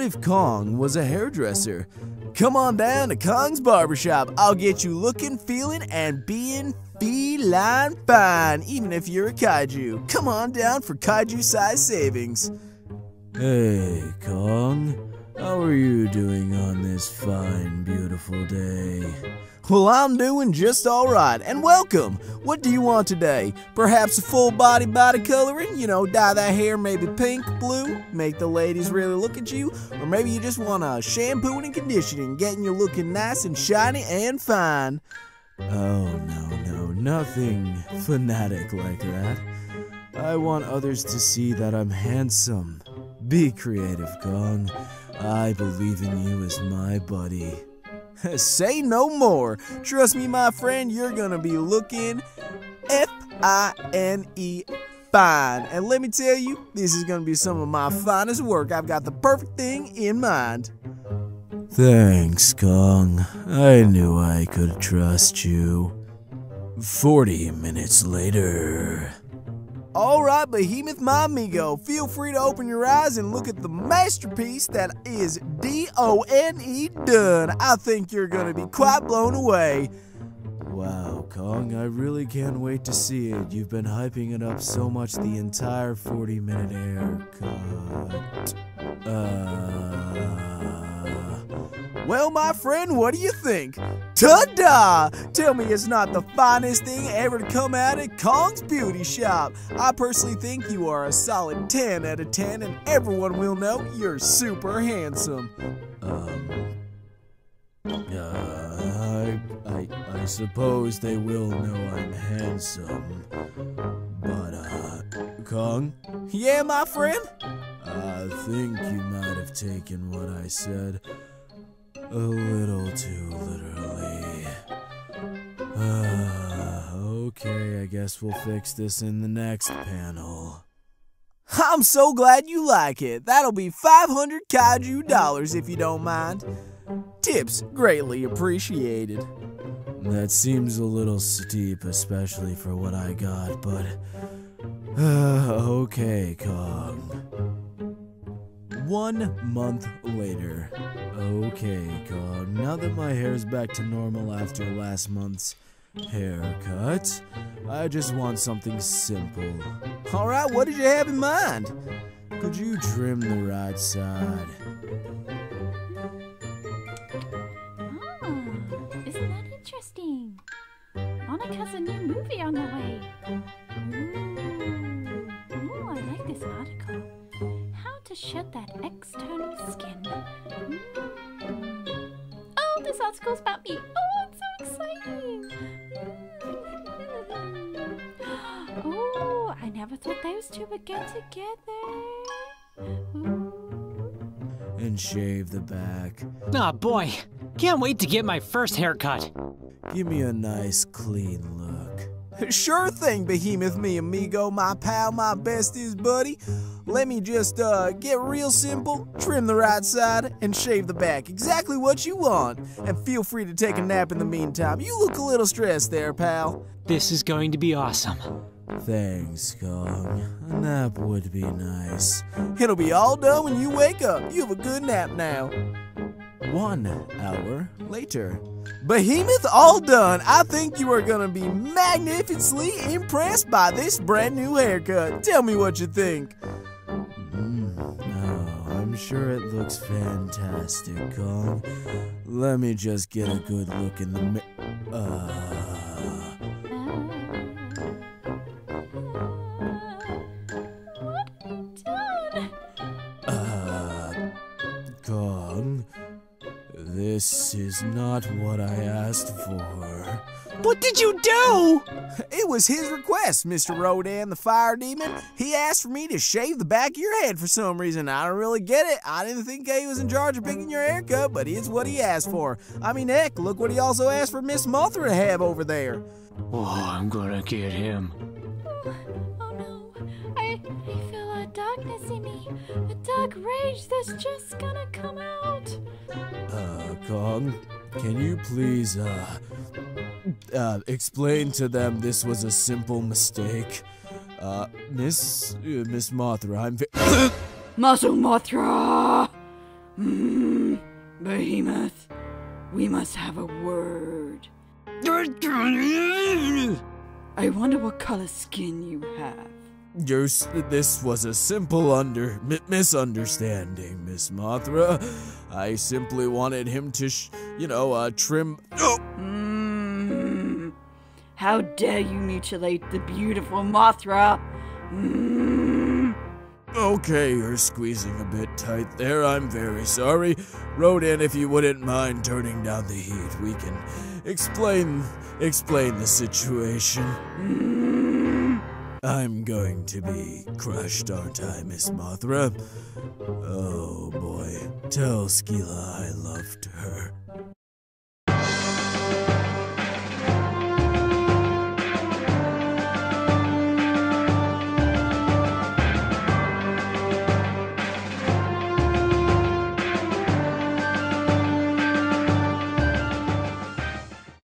What if Kong was a hairdresser? Come on down to Kong's Barbershop. I'll get you looking, feeling, and being feline fine, even if you're a kaiju. Come on down for kaiju size savings. Hey, Kong. How are you doing on this fine, beautiful day? Well, I'm doing just alright, and welcome! What do you want today? Perhaps a full body body coloring? You know, dye that hair maybe pink, blue, make the ladies really look at you? Or maybe you just want a shampooing and conditioning, getting you looking nice and shiny and fine. Oh, no, no, nothing fanatic like that. I want others to see that I'm handsome. Be creative, Kong. I believe in you as my buddy. Say no more. Trust me, my friend, you're gonna be looking F I N E fine. And let me tell you, this is gonna be some of my finest work. I've got the perfect thing in mind. Thanks, Kong. I knew I could trust you. 40 minutes later. Alright, Behemoth my amigo, feel free to open your eyes and look at the masterpiece that is D-O-N-E done. I think you're gonna be quite blown away. Wow, Kong, I really can't wait to see it. You've been hyping it up so much the entire 40 minute haircut. Uh. Well, my friend, what do you think? Ta-da! Tell me it's not the finest thing ever to come out of Kong's Beauty Shop. I personally think you are a solid 10 out of 10, and everyone will know you're super handsome. Um, uh, I, I, I suppose they will know I'm handsome. But, uh, Kong? Yeah, my friend? I think you might have taken what I said a little too literally. Uh, okay, I guess we'll fix this in the next panel. I'm so glad you like it. That'll be 500 kaiju dollars if you don't mind. Tips greatly appreciated. That seems a little steep, especially for what I got, but. Uh, okay, Kong. One month later. Okay, Kong, now that my hair's back to normal after last month's haircut, I just want something simple. Alright, what did you have in mind? Could you trim the right side? Oh, isn't that interesting? Monica has a new movie on the way. External skin. Mm. Oh, this article's about me. Oh, it's so exciting. Mm. Oh, I never thought those two would get together. And shave the back. Oh boy, can't wait to get my first haircut. Give me a nice clean look. Sure thing, Behemoth me amigo, my pal, my besties buddy. Let me just uh, get real simple, trim the right side, and shave the back. Exactly what you want. And feel free to take a nap in the meantime. You look a little stressed there, pal. This is going to be awesome. Thanks, Kong. A nap would be nice. It'll be all done when you wake up. You have a good nap now. One hour later. Behemoth, all done. I think you are gonna be magnificently impressed by this brand new haircut. Tell me what you think. No, I'm sure it looks fantastic, Kong. Let me just get a good look in the mi- uh... Uh, Kong, this is not what I asked for. What did you do? It was his request, Mr. Rodan, the fire demon. He asked for me to shave the back of your head for some reason. I don't really get it. I didn't think he was in charge of picking your haircut, but it's what he asked for. I mean, heck, look what he also asked for Miss Mothra to have over there. Oh, I'm gonna get him. Oh, oh no. I, I feel a darkness in me. A dark rage that's just gonna come out. Uh, Kong, can you please, uh, uh, explain to them this was a simple mistake. Uh, Miss, uh, Miss Mothra, I'm Muscle Mothra! Hmm, Behemoth, we must have a word. I wonder what color skin you have. Your, this was a simple under mi- misunderstanding, Miss Mothra. I simply wanted him to, sh- you know, uh, trim. Oh, Hmm. How dare you mutilate the beautiful Mothra? Hmm. okay, you're squeezing a bit tight there. I'm very sorry. Rodan, if you wouldn't mind turning down the heat, we can explain explain the situation. I'm going to be crushed, aren't I, Miss Mothra? Oh boy, tell Skila I loved her.